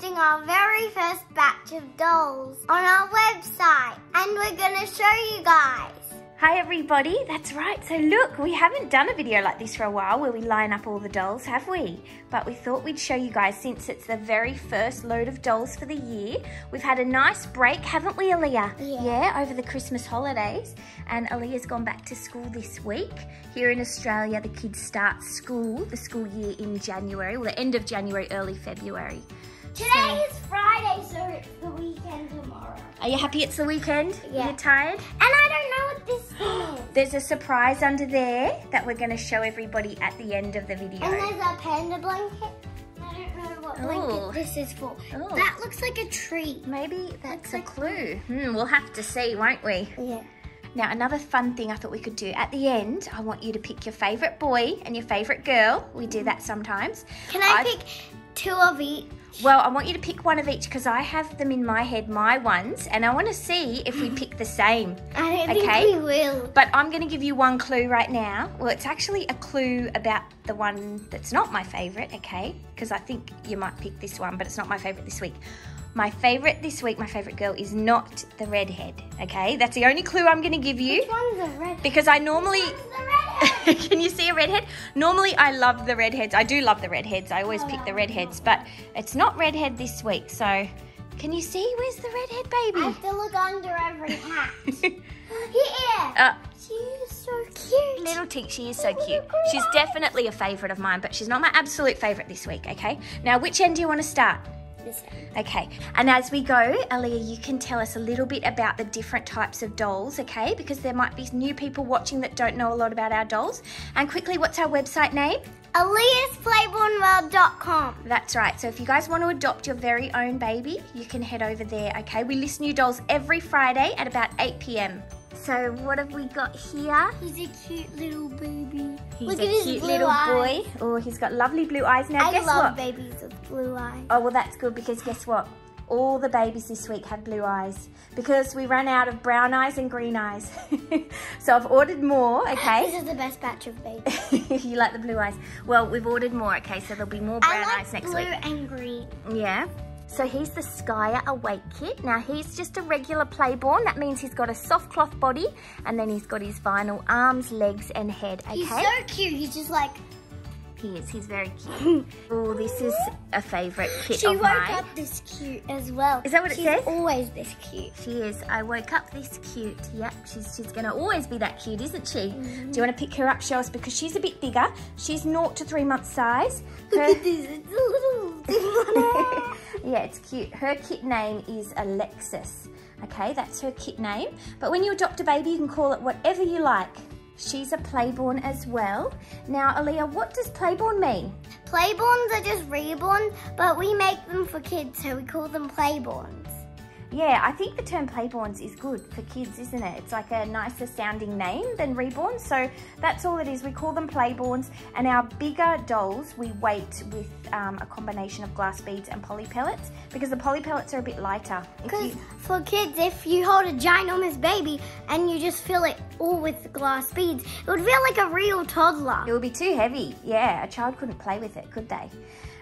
posting our very first batch of dolls on our website and we're gonna show you guys. Hi everybody, that's right. So look, we haven't done a video like this for a while where we line up all the dolls, have we? But we thought we'd show you guys since it's the very first load of dolls for the year. We've had a nice break, haven't we, Aliyah? Yeah. Yeah, over the Christmas holidays. And Aliyah's gone back to school this week. Here in Australia, the kids start school, the school year in January, or the end of January, early February. Today is Friday, so it's the weekend tomorrow. Are you happy it's the weekend? Yeah. You're tired? And I don't know what this is. There's a surprise under there that we're going to show everybody at the end of the video. And there's a panda blanket. I don't know what blanket Ooh. this is for. Ooh. That looks like a tree. Maybe that's Looks a like- clue. Hmm, we'll have to see, won't we? Yeah. Now, another fun thing I thought we could do at the end, I want you to pick your favourite boy and your favourite girl. We do that sometimes. Can I I've- pick two of each? Well, I want you to pick one of each because I have them in my head, my ones, and I want to see if we pick the same. I don't Okay. think we will. But I'm going to give you one clue right now. Well, it's actually a clue about the one that's not my favourite, okay? Because I think you might pick this one, but it's not my favourite this week. My favourite this week, my favourite girl, is not the redhead, okay? That's the only clue I'm going to give you Which one's the red? because I normally. Which one's the redhead? Can you see a redhead? Normally, I love the redheads. I do love the redheads. I always pick the redheads, but it's not redhead this week. So, can you see where's the redhead baby? I have to look under every hat. Here. uh, She's so cute. Little Tink, she is so cute. She's definitely a favourite of mine, but she's not my absolute favourite this week, okay? Now, which end do you want to start? This. Okay, and as we go, Aliyah, you can tell us a little bit about the different types of dolls, okay? Because there might be new people watching that don't know a lot about our dolls. And quickly, what's our website name? AliyahsPlaybornWorld.com. That's right. So if you guys want to adopt your very own baby, you can head over there, okay? We list new dolls every Friday at about 8 p.m. So what have we got here? He's a cute little baby. He's Look a at his cute little eyes. boy. Oh, he's got lovely blue eyes. Now, I guess love what? babies with blue eyes. Oh, well, that's good because guess what? All the babies this week have blue eyes because we ran out of brown eyes and green eyes. so I've ordered more, okay? This is the best batch of babies. you like the blue eyes? Well, we've ordered more, okay? So there'll be more brown I like eyes next blue week. and green. Yeah. So he's the Skyer Awake kit. Now he's just a regular playborn. That means he's got a soft cloth body and then he's got his vinyl arms, legs and head, okay? He's so cute. He's just like, he is, he's very cute. oh, this is a favourite kit she of woke up this cute as well. Is that what it She's says? always this cute. She is. I woke up this cute. Yep, she's she's gonna always be that cute, isn't she? Mm-hmm. Do you want to pick her up, show us? Because she's a bit bigger. She's naught to three months size. Look at this. It's a little thing on it. yeah, it's cute. Her kit name is Alexis. Okay, that's her kit name. But when you adopt a baby, you can call it whatever you like. She's a playborn as well. Now, Aliyah, what does playborn mean? Playborns are just reborn, but we make them for kids, so we call them playborns. Yeah, I think the term playborns is good for kids, isn't it? It's like a nicer sounding name than reborn. So that's all it is. We call them playborns. And our bigger dolls, we weight with um, a combination of glass beads and poly pellets because the poly pellets are a bit lighter. Because you- for kids, if you hold a ginormous baby and you just fill it all with glass beads, it would feel like a real toddler. It would be too heavy. Yeah, a child couldn't play with it, could they?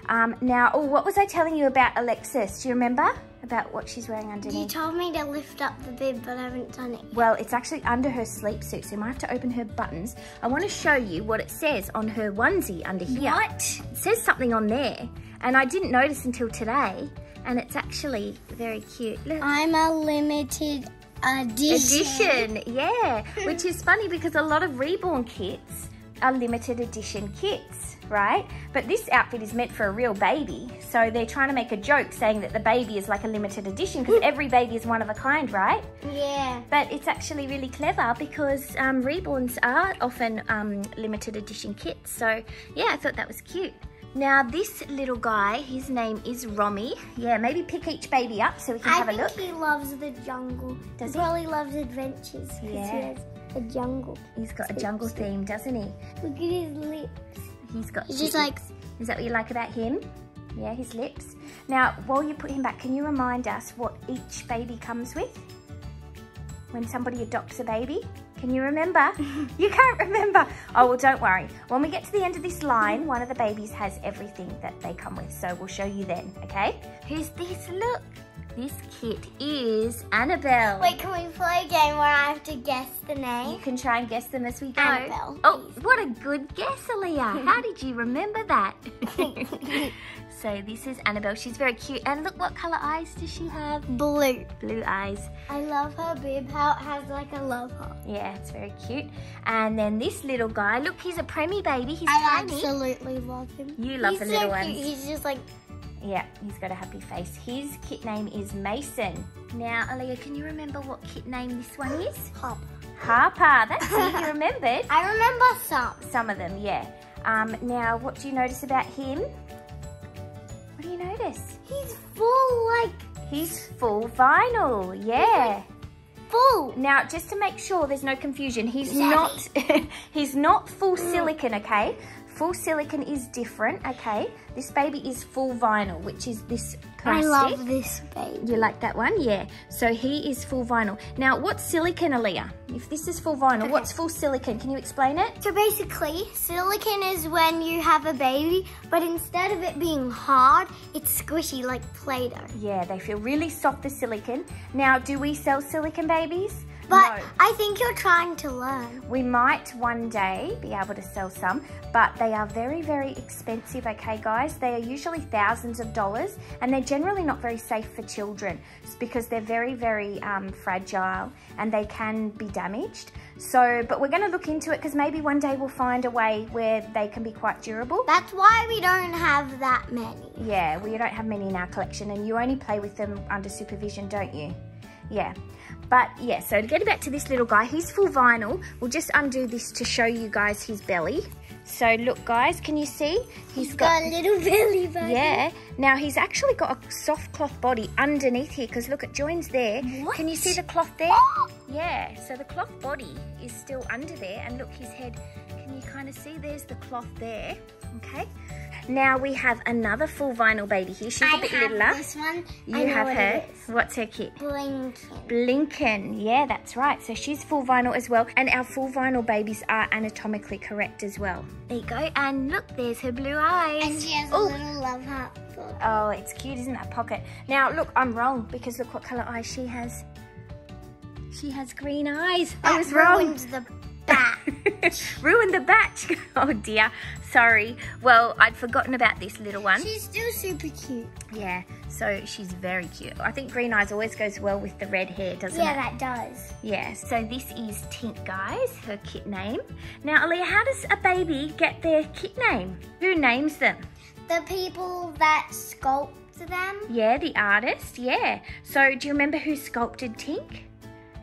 Um, now, oh, what was I telling you about Alexis? Do you remember about what she's wearing underneath. You told me to lift up the bib, but I haven't done it. Well, it's actually under her sleep suit, so you might have to open her buttons. I want to show you what it says on her onesie under here. What? It says something on there, and I didn't notice until today, and it's actually very cute. Look. I'm a limited edition. edition, yeah. Which is funny because a lot of reborn kits are limited edition kits, right? But this outfit is meant for a real baby, so they're trying to make a joke saying that the baby is like a limited edition because every baby is one of a kind, right? Yeah. But it's actually really clever because um, reborns are often um, limited edition kits. So yeah, I thought that was cute. Now this little guy, his name is Romy. Yeah, maybe pick each baby up so we can I have a look. I think he loves the jungle. Does he? he? probably loves adventures Yeah. A jungle. He's got a jungle theme, doesn't he? Look at his lips. He's got He's just like- lips. Is that what you like about him? Yeah, his lips. Now, while you put him back, can you remind us what each baby comes with? When somebody adopts a baby? Can you remember? you can't remember. Oh, well, don't worry. When we get to the end of this line, one of the babies has everything that they come with. So we'll show you then, okay? Who's this? Look. This kit is Annabelle. Wait, can we play a game where I have to guess the name? You can try and guess them as we go. Annabelle, Oh, what a good guess, Aliyah. How did you remember that? so this is Annabelle. She's very cute. And look, what colour eyes does she have? Blue. Blue eyes. I love her bib, how it has like a love heart. Yeah, it's very cute. And then this little guy, look, he's a preemie baby. He's I tiny. absolutely love him. You love He's the so little cute. ones. He's just like, Yeah, he's got a happy face. His kit name is Mason. Now, Aliyah, can you remember what kit name this one is? Hop. Harper. That's it. You remembered. I remember some. Some of them, yeah. Um, now, what do you notice about him? What do you notice? He's full, like, He's full vinyl, yeah. full. Now, just to make sure there's no confusion, he's Daddy. not he's not full silicon, okay? Full silicon is different, okay? This baby is full vinyl, which is this I love this baby. You like that one? Yeah. So he is full vinyl. Now, what's silicon, Aliyah? If this is full vinyl, Okay. what's full silicon? Can you explain it? So basically, silicon is when you have a baby, but instead of it being hard, it's squishy like Play-Doh. Yeah, they feel really soft, the silicon. Now, do we sell silicon babies? But no. I think you're trying to learn. We might one day be able to sell some, but they are very, very expensive, okay, guys? They are usually thousands of dollars and they're generally not very safe for children because they're very, very um, fragile and they can be damaged. So, but we're going to look into it because maybe one day we'll find a way where they can be quite durable. That's why we don't have that many. Yeah, we don't have many in our collection and you only play with them under supervision, don't you? Yeah. But yeah, so to get back to this little guy, he's full vinyl. We'll just undo this to show you guys his belly. So look guys, can you see? He's got a little belly button. Yeah. Now he's actually got a soft cloth body underneath here because look, it joins there. What? Can you see the cloth there? Oh! Yeah. So the cloth body is still under there, and look, his head. Can you kind of see? There's the cloth there. Okay. Now we have another full vinyl baby here. She's I a bit have littler. this one. You I have what her. What's her kit? Blinking. Blinken. Yeah, that's right. So she's full vinyl as well. And our full vinyl babies are anatomically correct as well. There you go. And look, there's her blue eyes. And she has a little love heart. Oh, it's cute, isn't that pocket? Now, look, I'm wrong because look what colour eyes she has. She has green eyes. I was wrong. ruins the bat. Ruined the batch. oh dear. Sorry. Well, I'd forgotten about this little one. She's still super cute. Yeah, so she's very cute. I think green eyes always goes well with the red hair, doesn't Yeah, it? Yeah, that does. Yeah, so this is Tink, guys, her kit name. Now, Aliyah, how does a baby get their kit name? Who names them? The people that sculpt them. Yeah, the artist, yeah. So do you remember who sculpted Tink?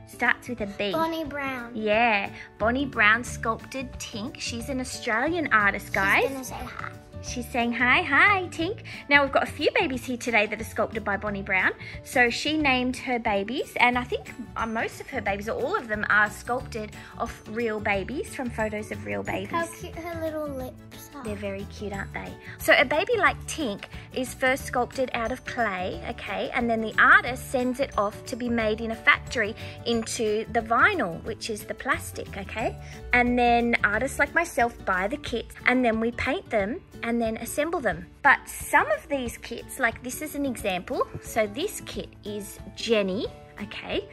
Starts with a B. Bonnie Brown. Yeah, Bonnie Brown sculpted Tink. She's an Australian artist, guys. She's gonna say hi. She's saying hi, hi, Tink. Now we've got a few babies here today that are sculpted by Bonnie Brown. So she named her babies, and I think uh, most of her babies, or all of them, are sculpted off real babies from photos of real babies. How cute her little lips are. They're very cute, aren't they? So a baby like Tink is first sculpted out of clay, okay, and then the artist sends it off to be made in a factory into the vinyl, which is the plastic, okay? And then artists like myself buy the kits and then we paint them and then assemble them. But some of these kits, like this is an example. So this kit is Jenny, okay?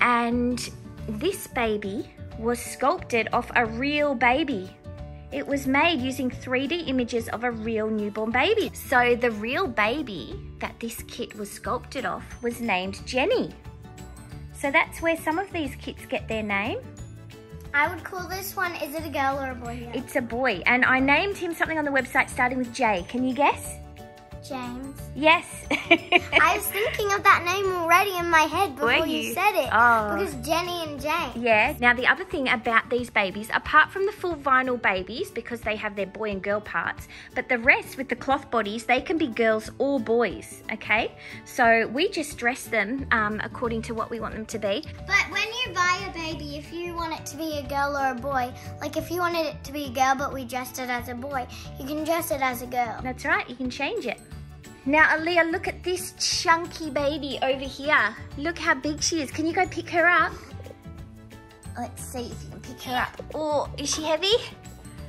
And this baby was sculpted off a real baby. It was made using 3D images of a real newborn baby. So the real baby that this kit was sculpted off was named Jenny. So that's where some of these kits get their name. I would call this one, is it a girl or a boy? Yeah. It's a boy, and I named him something on the website starting with J. Can you guess? James. Yes. I was thinking of that name already in my head before you? you? said it. Oh. Because Jenny and James. Yeah. Now, the other thing about these babies, apart from the full vinyl babies, because they have their boy and girl parts, but the rest with the cloth bodies, they can be girls or boys, okay? So we just dress them um, according to what we want them to be. But when you buy a baby, if you want it to be a girl or a boy, like if you wanted it to be a girl but we dressed it as a boy, you can dress it as a girl. That's right, you can change it. Now, Aliyah, look at this chunky baby over here. Look how big she is. Can you go pick her up? Let's see if you can pick her up. Oh, is she heavy?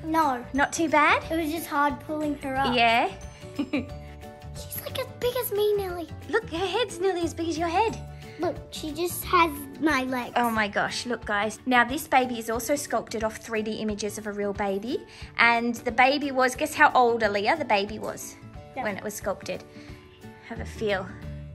No, Not too bad? it was just hard pulling her up. Yeah. She's like as big as me, Nelly. Look, her head's nearly as big as your head. Look, she just has my legs. Oh my gosh, look guys. Now this baby is also sculpted off 3D images of a real baby. And the baby was, guess how old, Aliyah, the baby was Yeah. when it was sculpted? Have a feel.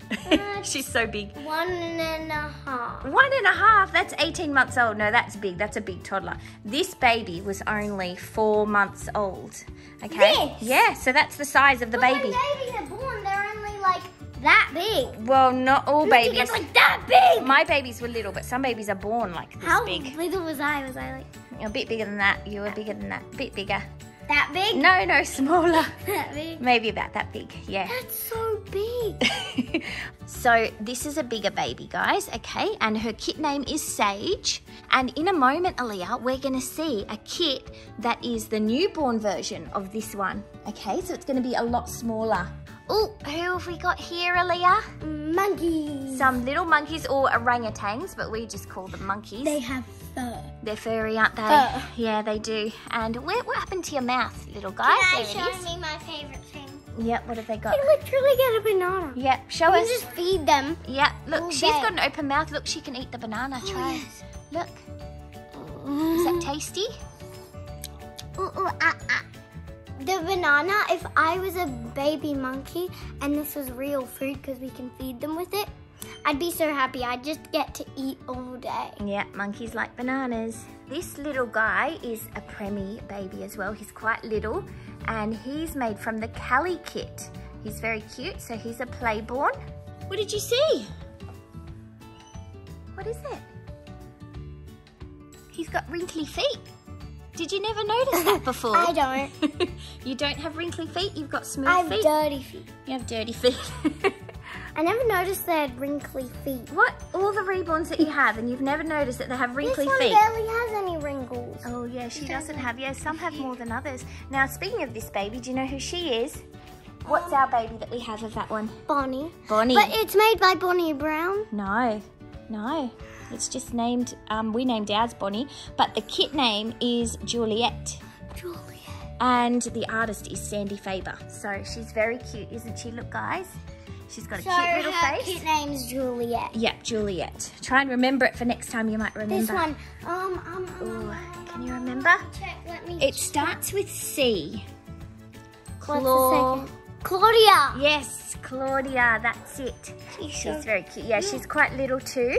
She's so big. One and a half. One and a half, that's 18 months old. No, that's big, that's a big toddler. This baby was only four months old. Okay? This? Yeah, so that's the size of the But baby. When babies are born, they're only like that big. Well, not all Babies babies. like that big. My babies were little, but some babies are born like this big. How big. little was I? Was I like A bit bigger than that. You were bigger than that. A bit bigger. That big? No, no, smaller. That big. Maybe about that big, yeah. That's so big. so this is a bigger baby, guys, okay? And her kit name is Sage. And in a moment, Aliyah, we're gonna see a kit that is the newborn version of this one, okay? So it's gonna be a lot smaller. Oh, who have we got here, Aliyah? Monkeys. Some little monkeys or orangutans, but we just call them monkeys. They have fur. They're furry, aren't they? Fur. Yeah, they do. And where, what happened to your mouth, little guy? Can I there show it is. me my favorite thing? Yep, what have they got? I literally get a banana. Yep, show You us. just feed them. Yeah, look, All she's day. got an open mouth. Look, she can eat the banana. Oh, Try. yes. Look, is that tasty? Ooh, ooh, ah, ah. The banana, if I was a baby monkey and this was real food because we can feed them with it, I'd be so happy. I'd just get to eat all day. Yeah, monkeys like bananas. This little guy is a preemie baby as well. He's quite little and he's made from the Cali kit. He's very cute, so he's a playborn. What did you see? What is it? He's got wrinkly feet. Did you never notice that before? I don't. you don't have wrinkly feet, you've got smooth feet. I have feet. dirty feet. You have dirty feet. I never noticed they had wrinkly feet. what? All the reborns that you have, and you've never noticed that they have wrinkly feet? this one feet? barely has any wrinkles. Oh, yeah, she She doesn't doesn't. have. Yeah, some have more than others. Now, speaking of this baby, do you know who she is? What's our baby that we have of that one? Bonnie. Bonnie. But it's made by Bonnie Brown. no, no. It's just named, um, we named ours Bonnie, but the kit name is Juliet. Juliet. And the artist is Sandy Faber. So she's very cute, isn't she? Look, guys. She's got a So cute little her face. cute name's Juliet. Yep, Juliet. Try and remember it for next time you might remember. This one. Um, um, um, Ooh, um, can you um, remember? Check, let me It starts with C. Claw- Claudia. Yes, Claudia, that's it. She's She's very cute. Yeah, she's quite little too.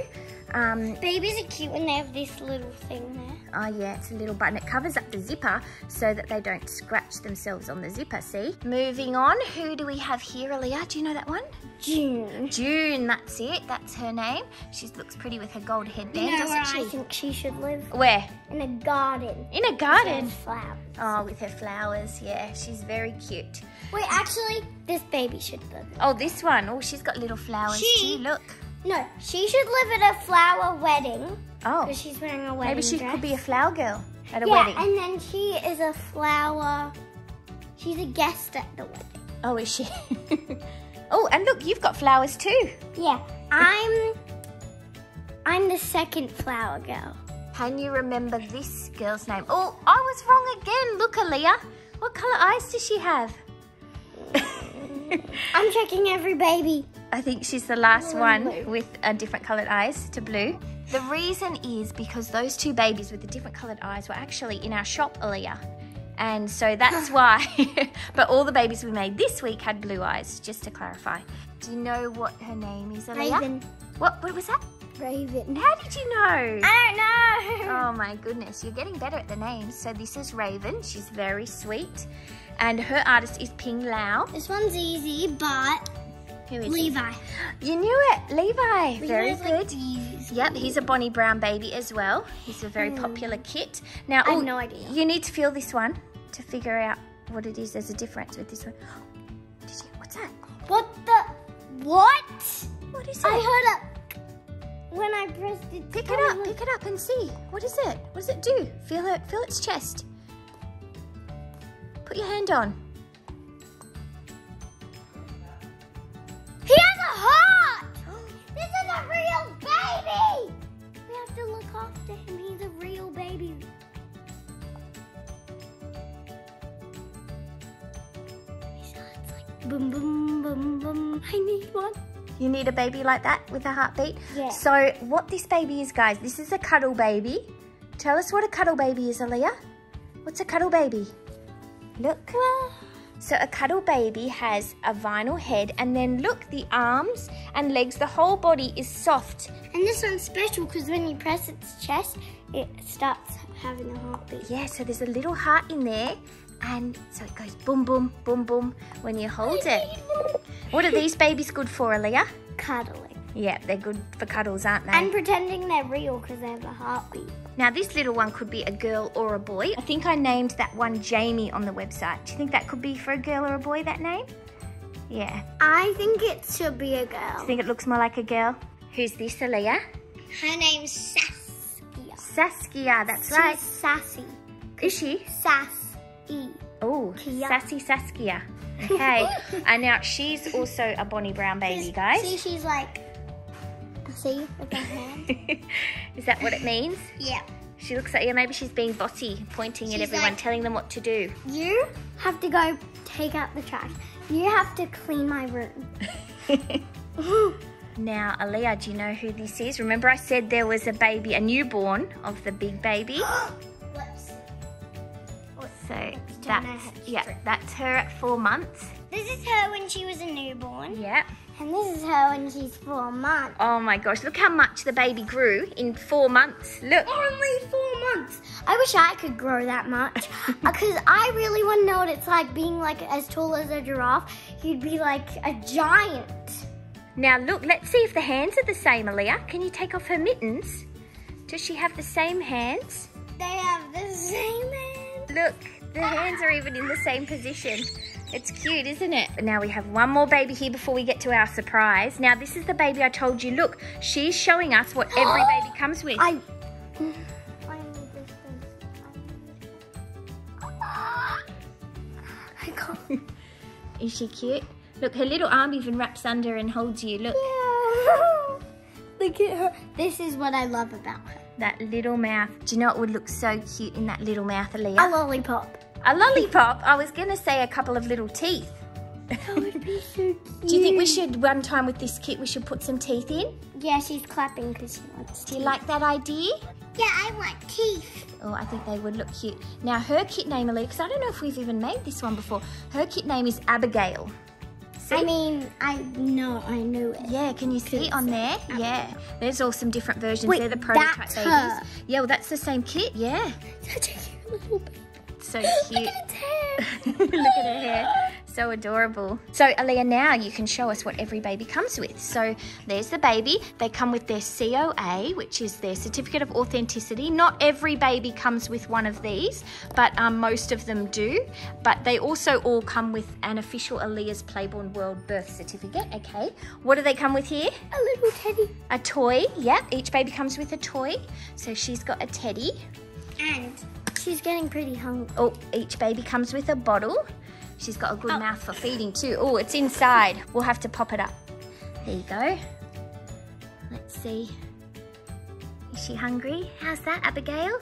Um, Babies are cute when they have this little thing there. oh yeah, it's a little button. It covers up the zipper so that they don't scratch themselves on the zipper, see? Moving on, who do we have here, Aliyah? Do you know that one? June. June, that's it. That's her name. She looks pretty with her gold headband, You know where doesn't I she? think she should live? Where? In a garden. In a With garden. flowers. Oh, with her flowers. Yeah, she's very cute. Wait, actually, this baby should live. Oh, this one. Oh, she's got little flowers She- too. Look. No, she should live at a flower wedding Oh, because she's wearing a wedding maybe she dress. could be a flower girl at a yeah, wedding. and then she is a flower. She's a guest at the wedding. Oh, is she? oh, and look, you've got flowers too. Yeah, I'm. I'm the second flower girl. Can you remember this girl's name? Oh, I was wrong again. Look, Aliyah. What colour eyes does she have? I'm checking every baby. I think she's the last Blue. one with a different coloured eyes to blue. The reason is because those two babies with the different coloured eyes were actually in our shop, earlier. And so that's why. but all the babies we made this week had blue eyes, just to clarify. Do you know what her name is, Aliyah? Raven. What, what was that? Raven. How did you know? I don't know. Oh my goodness, you're getting better at the names. So this is Raven. She's very sweet. And her artist is Ping Lau. This one's easy, but Who is he? Levi. You knew it, Levi. Very Levi's like good. these. Yep, he's a Bonnie Brown baby as well. He's a very hmm. popular kit. Now. I have oh, no idea. You need to feel this one to figure out what it is. There's a difference with this one. Did you, what's that? What the? What? What is it? I heard it when I pressed it. Pick it up, pick it up and see. What is it? What does it do? Feel it, feel its chest. Put your hand on. He has a heart. this is a real baby. We have to look to him. He's a real baby. His heart's like boom, boom, boom, boom. I need one. You need a baby like that with a heartbeat? Yeah. So what this baby is, guys, this is a cuddle baby. Tell us what a cuddle baby is, Aliyah. What's a cuddle baby? Look. So a cuddle baby has a vinyl head and then look, the arms and legs, the whole body is soft. And this one's special because when you press its chest, it starts having a heartbeat. Yeah, so there's a little heart in there and so it goes boom, boom, boom, boom when you hold it. What are these babies good for, Aliyah? Cuddling. Yeah, they're good for cuddles, aren't they? And pretending they're real because they have a heartbeat. Now, this little one could be a girl or a boy. I think I named that one Jamie on the website. Do you think that could be for a girl or a boy, that name? Yeah. I think it should be a Do you think it looks more like a girl? Who's this, Aliyah? Her name's Saskia. Saskia, that's She's right. sassy. Is she? Sassy. Oh, Sassy Saskia. Okay. and now she's also a Bonnie Brown baby, guys. See, she's like, see, with her hand. Is that what it means? yeah. She looks like, yeah, maybe she's being bossy, pointing at everyone, like- telling them what to do. You have to go take out the trash. You have to clean my room. Now, Aliyah, do you know who this is? Remember I said there was a baby, a newborn of the big baby? So that's, yeah, that's her at four months. This is her when she was a newborn, Yeah. And this is her when she's four months. Oh my gosh, look how much the baby grew in four months. Look. Only four months. I wish I could grow that much, because I really want to know what it's like being like as tall as a giraffe. You'd be like a giant. Now look, let's see if the hands are the same, Aliyah. Can you take off her mittens? Does she have the same hands? They have the same hands. Look, the hands are even in the same position. It's cute, isn't it? Now we have one more baby here before we get to our surprise. Now this is the baby I told you. Look, she's showing us what every baby comes with. I. I need this thing. I can't. Is she cute? Look, her little arm even wraps under and holds you. Look, Yeah. Look at her. This is what I love about her. that little mouth. Do you know what would look so cute in that little mouth, A lollipop. A lollipop. I was going to say a couple of little teeth. That would be so cute. Do you think we should, one time with this kit, we should put some teeth in? Yeah, she's clapping because she wants teeth. Do you like that idea? Yeah, I want teeth. Oh, I think they would look cute. Now, her kit name, Aliyah, because I don't know if we've even made this one before. Her kit name is Abigail. See? I mean, I know, I knew it. Yeah, can you see it on there? Uh, yeah. There's all some different versions. Wait, They're the prototype that's babies. Yeah, well, that's the same kit. Yeah. Such a cute little baby. So Look cute. at its hair. Look at her hair. So adorable. So, Aliyah, now you can show us what every baby comes with. So, there's the baby. They come with their COA, which is their certificate of authenticity. Not every baby comes with one of these, but um, most of them do. But they also all come with an official Aliyah's Playborn World birth certificate. Okay. What do they come with here? A little teddy. A toy. Yep. Each baby comes with a toy. So, she's got a teddy. And she's getting pretty hungry. Oh, each baby comes with a bottle. She's got a good Oh. mouth for feeding too. Oh, it's inside. We'll have to pop it up. There you go. Let's see. Is she hungry? How's that, Abigail?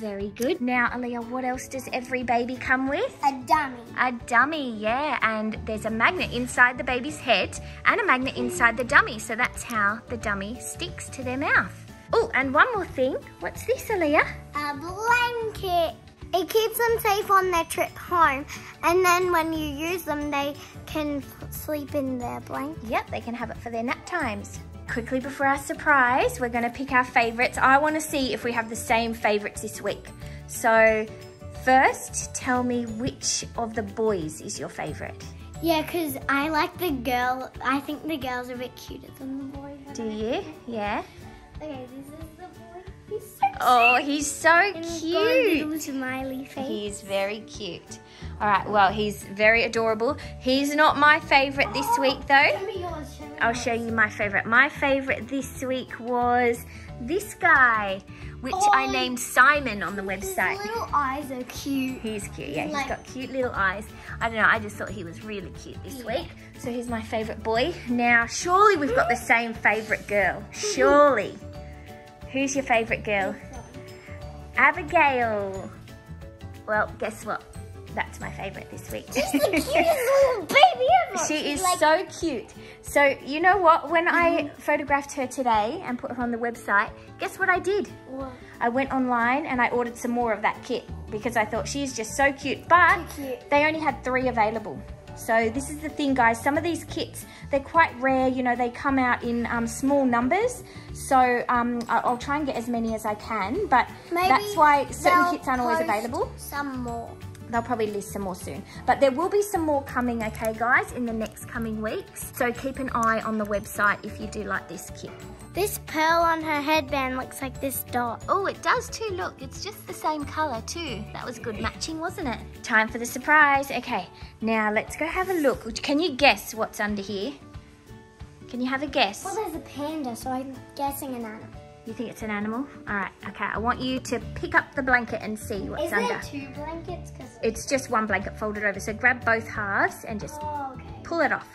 Very good. Now, Aliyah, what else does every baby come with? A dummy. A dummy, yeah, and there's a magnet inside the baby's head and a magnet inside the dummy, so that's how the dummy sticks to their mouth. Oh, and one more thing. What's this, Aliyah? A blanket. It keeps them safe on their trip home. And then when you use them, they can sleep in their blanket. Yep, they can have it for their nap times. Quickly before our surprise, we're going to pick our favourites. I want to see if we have the same favourites this week. So, first, tell me which of the boys is your favourite. Yeah, because I like the girl. I think the girl's are a bit cuter than the boy. Do you? Yeah. Okay, this is the boy. He's Oh, he's so And he's got a cute. smiley face. He's very cute. All right, well, he's very adorable. He's not my favourite this oh, week, though. Show me yours, show me I'll show you my favorite. My favorite this week was this guy, which I Oh, named Simon on the His website. little eyes are cute. He's cute, yeah. He's Like- got cute little eyes. I don't know, I just thought he was really cute this week. So he's my favourite boy. Now, surely we've got the same favourite girl. Surely. Who's your favourite girl? Abigail. Well, guess what? That's my favourite this week. She's the cutest little baby ever. She is like, so cute. So, you know what? When I photographed her today and put her on the website, guess what I did? What? I went online and I ordered some more of that kit because I thought she's just so cute. But cute. they only had three available. So this is the thing, guys. Some of these kits, they're quite rare. You know, they come out in um, small numbers. So um, I'll try and get as many as I can. But Maybe that's why certain kits aren't always available. Some more. They'll probably list some more soon. But there will be some more coming, okay, guys, in the next coming weeks. So keep an eye on the website if you do like this kit. This pearl on her headband looks like this dot. Oh, it does too. Look, it's just the same colour too. That was good matching, wasn't it? Time for the surprise. Okay, now let's go have a look. Can you guess what's under here? Can you have a guess? Well, there's a panda, so I'm guessing an animal. You think it's an animal? All right, okay. I want you to pick up the blanket and see what's Is under. there two blankets? Cause It's just one blanket folded over. So grab both halves and just oh, okay. pull it off.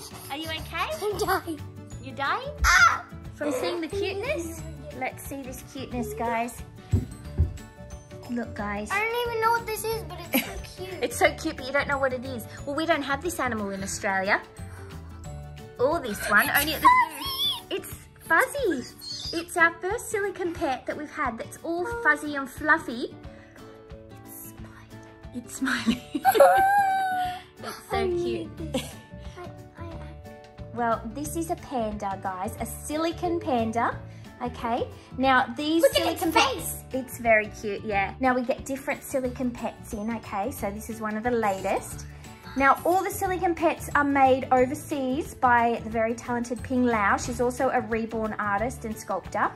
Are you okay? I'm dying. You dying? Ah! From seeing the cuteness? Let's see this cuteness, guys. Look, guys. I don't even know what this is, but it's so cute. It's so cute, but you don't know what it is. Well, we don't have this animal in Australia. Or this one, only at the zoo. It's fuzzy. It's our first silicon pet that we've had that's all oh. fuzzy and fluffy. It's smiling. it's smiling. it's so cute. Well, this is a panda, guys. A silicon panda. Okay. Now these Look its silicon face. pets. It's very cute, yeah. Now we get different silicon pets in. Okay, so this is one of the latest. Now all the silicon pets are made overseas by the very talented Ping Lau. She's also a reborn artist and sculptor.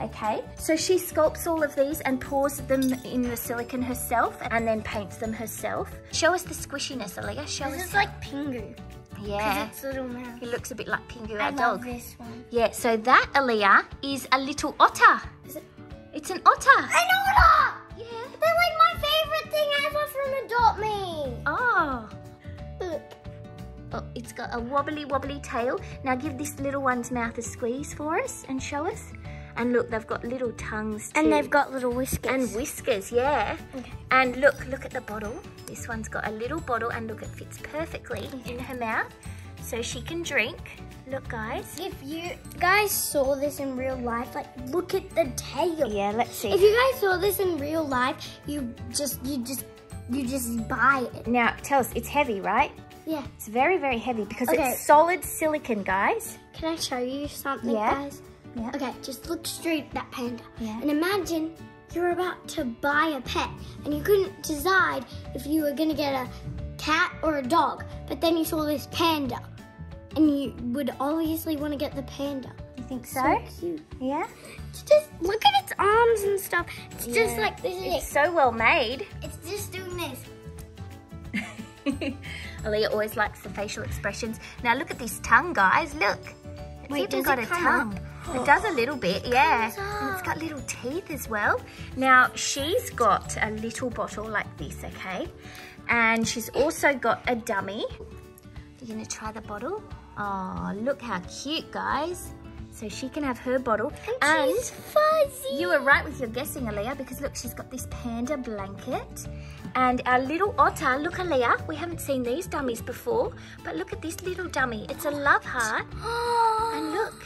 Okay, so she sculpts all of these and pours them in the silicon herself and then paints them herself. Show us the squishiness, Aliyah. Show This us. is like Pingu. Yeah. It's little mouse. He looks a bit like Pingu, our I dog. love this one. Yeah, so that, Aliyah, is a little otter. Is it? It's an otter. It all! Yeah. They're like my favorite thing ever from Adopt Me. Oh. Look. oh. It's got a wobbly, wobbly tail. Now give this little one's mouth a squeeze for us and show us. And look, they've got little tongues too. And they've got little whiskers. And whiskers, yeah. Okay. And look, look at the bottle. This one's got a little bottle and look, it fits perfectly in her mouth. So she can drink. Look, guys. If you guys saw this in real life, like look at the tail. Yeah, let's see. If you guys saw this in real life, you just you just you just buy it. Now, tell us, it's heavy, right? Yeah. It's very, very heavy because Okay. it's solid silicon, guys. Can I show you something, Yeah. guys? Yeah. Okay, just look straight at that panda. Yeah. And imagine you're about to buy a pet and you couldn't decide if you were gonna get a cat or a dog, but then you saw this panda. And you would obviously want to get the panda. You think so? So cute. Yeah. It's just look at its arms and stuff. It's just like this It's it. so well made. It's just doing this. Aliyah always likes the facial expressions. Now look at this tongue, guys. Look. It's Wait, even got it a tongue. It does a little bit, yeah. And it's got little teeth as well. Now she's got a little bottle like this, okay? And she's also got a dummy. You're gonna try the bottle? Oh, look how cute, guys. So she can have her bottle. And she's fuzzy. You were right with your guessing, Aliyah, because look, she's got this panda blanket. And our little otter, look, Aliyah, we haven't seen these dummies before, but look at this little dummy. It's a love heart. And look,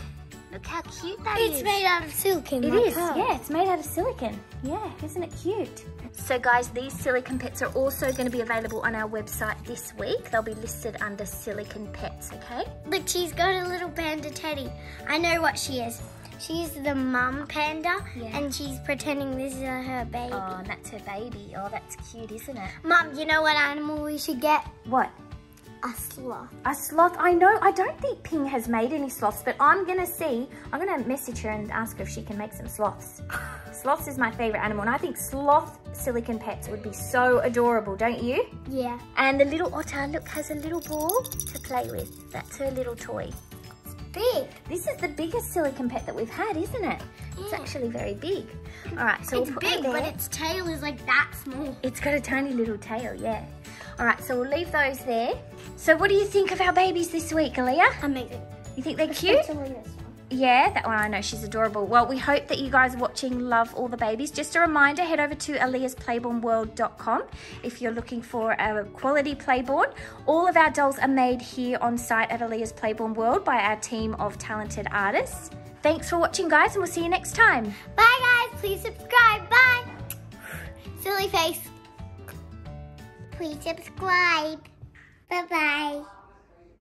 look how cute that is. It's made out of silicon. It is, yeah, it's made out of silicon. Yeah, isn't it cute? So guys, these silicon pets are also going to be available on our website this week. They'll be listed under silicon pets, okay? Look, she's got a little panda teddy. I know what she is. She's the mum panda, Yeah. and she's pretending this is her baby. Oh, and that's her baby. Oh, that's cute, isn't it? Mum, you know what animal we should get? What? A sloth. A sloth. I know. I don't think Ping has made any sloths, but I'm going to see. I'm going to message her and ask her if she can make some sloths. Sloths is my favorite animal, and I think sloth silicon pets would be so adorable, don't you? Yeah. And the little otter, look, has a little ball to play with. That's her little toy. Big. This is the biggest silicon pet that we've had, isn't it? It's actually very big. All right, so it's we'll put big, her but its tail is like that small. It's got a tiny little tail, yeah. All right, so we'll leave those there. So what do you think of our babies this week, Aliyah? Amazing. You think they're cute? Especially this. Yeah, that one I know she's adorable. Well, we hope that you guys watching love all the babies. Just a reminder, head over to aliyahsplaybornworld.com if you're looking for a quality playborn. All of our dolls are made here on site at Aliyah's Playborn World by our team of talented artists. Thanks for watching, guys, and we'll see you next time. Bye, guys. Please subscribe. Bye. Silly face. Please subscribe. Bye-bye.